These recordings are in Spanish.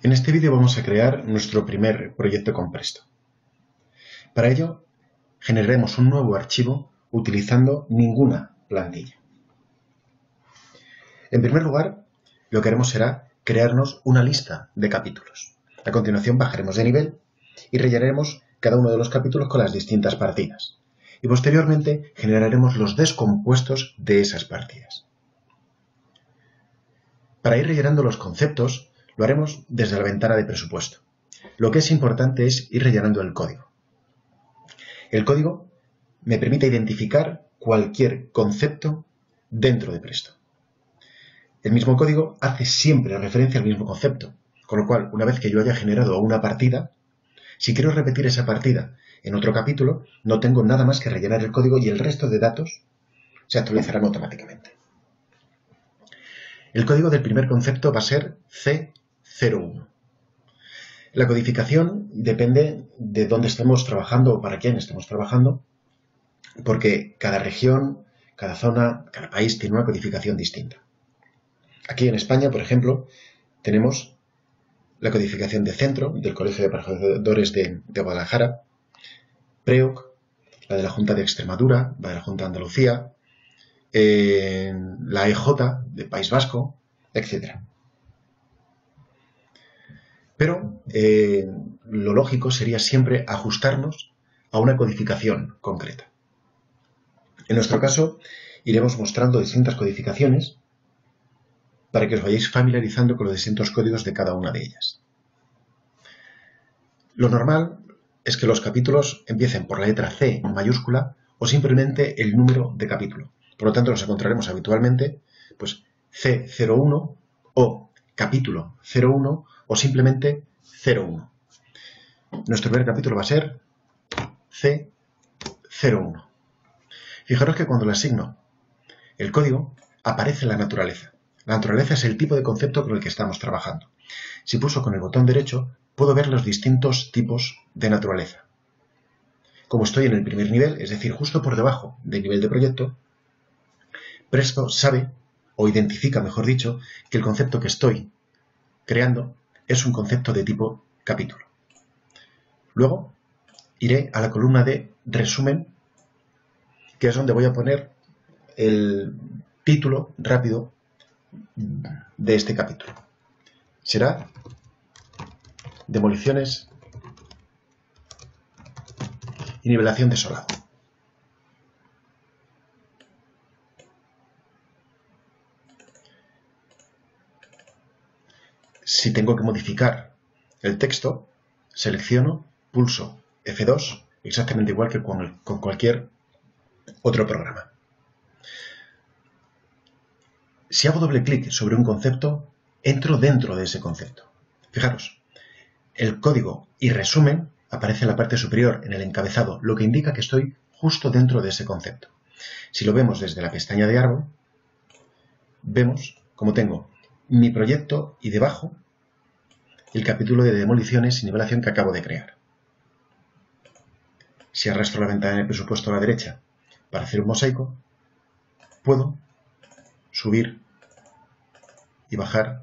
En este vídeo vamos a crear nuestro primer proyecto con Presto. Para ello, generaremos un nuevo archivo utilizando ninguna plantilla. En primer lugar, lo que haremos será crearnos una lista de capítulos. A continuación bajaremos de nivel y rellenaremos cada uno de los capítulos con las distintas partidas. Y posteriormente generaremos los descompuestos de esas partidas. Para ir rellenando los conceptos, lo haremos desde la ventana de presupuesto. Lo que es importante es ir rellenando el código. El código me permite identificar cualquier concepto dentro de Presto. El mismo código hace siempre referencia al mismo concepto, con lo cual, una vez que yo haya generado una partida, si quiero repetir esa partida en otro capítulo, no tengo nada más que rellenar el código y el resto de datos se actualizarán automáticamente. El código del primer concepto va a ser C 0,1. La codificación depende de dónde estemos trabajando o para quién estemos trabajando, porque cada región, cada zona, cada país tiene una codificación distinta. Aquí en España, por ejemplo, tenemos la codificación de centro del Colegio de Profesores de, Guadalajara, PREOC, la de la Junta de Extremadura, la de la Junta de Andalucía, eh, la EJ de País Vasco, etc. Pero eh, lo lógico sería siempre ajustarnos a una codificación concreta. En nuestro caso, iremos mostrando distintas codificaciones para que os vayáis familiarizando con los distintos códigos de cada una de ellas. Lo normal es que los capítulos empiecen por la letra C mayúscula o simplemente el número de capítulo. Por lo tanto, nos encontraremos habitualmente pues, C01 o capítulo 01 o simplemente 01. Nuestro primer capítulo va a ser C01. Fijaros que cuando le asigno el código, aparece la naturaleza. La naturaleza es el tipo de concepto con el que estamos trabajando. Si pulso con el botón derecho, puedo ver los distintos tipos de naturaleza. Como estoy en el primer nivel, es decir, justo por debajo del nivel de proyecto, Presto sabe, o identifica, mejor dicho, que el concepto que estoy creando es un concepto de tipo capítulo. Luego iré a la columna de resumen, que es donde voy a poner el título rápido de este capítulo. Será demoliciones y nivelación desolado. Si tengo que modificar el texto, selecciono, pulso F2, exactamente igual que con, cualquier otro programa. Si hago doble clic sobre un concepto, entro dentro de ese concepto. Fijaros, el código y resumen aparece en la parte superior, en el encabezado, lo que indica que estoy justo dentro de ese concepto. Si lo vemos desde la pestaña de árbol, vemos como tengo mi proyecto y debajo el capítulo de demoliciones y nivelación que acabo de crear. Si arrastro la ventana de presupuesto a la derecha para hacer un mosaico, puedo subir y bajar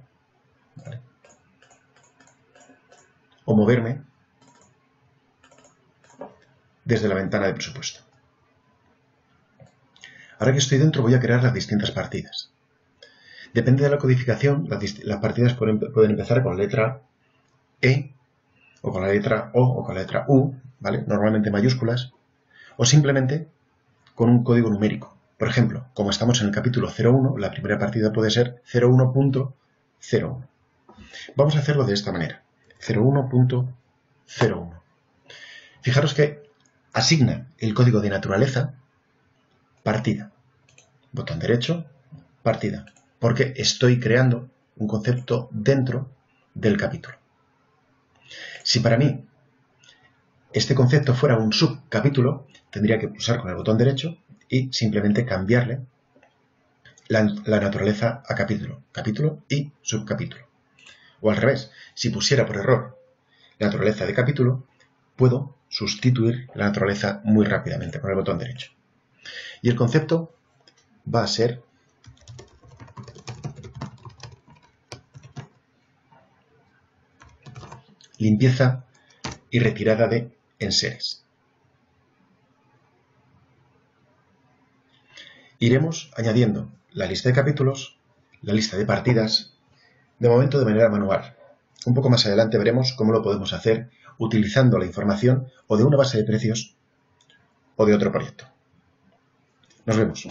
o moverme desde la ventana de presupuesto. Ahora que estoy dentro voy a crear las distintas partidas. Depende de la codificación, las, partidas pueden, empezar con letra e, o con la letra O, o con la letra U, ¿vale? Normalmente mayúsculas, o simplemente con un código numérico. Por ejemplo, como estamos en el capítulo 01, la primera partida puede ser 01.01. Vamos a hacerlo de esta manera. 01.01. Fijaros que asigna el código de naturaleza partida. Botón derecho, partida. Porque estoy creando un concepto dentro del capítulo. Si para mí este concepto fuera un subcapítulo, tendría que pulsar con el botón derecho y simplemente cambiarle la, naturaleza a capítulo, capítulo y subcapítulo. O al revés, si pusiera por error la naturaleza de capítulo, puedo sustituir la naturaleza muy rápidamente con el botón derecho. Y el concepto va a ser limpieza y retirada de enseres. Iremos añadiendo la lista de capítulos, la lista de partidas, de momento de manera manual. Un poco más adelante veremos cómo lo podemos hacer utilizando la información o de una base de precios o de otro proyecto. Nos vemos.